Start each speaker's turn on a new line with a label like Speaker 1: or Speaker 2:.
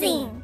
Speaker 1: amazing!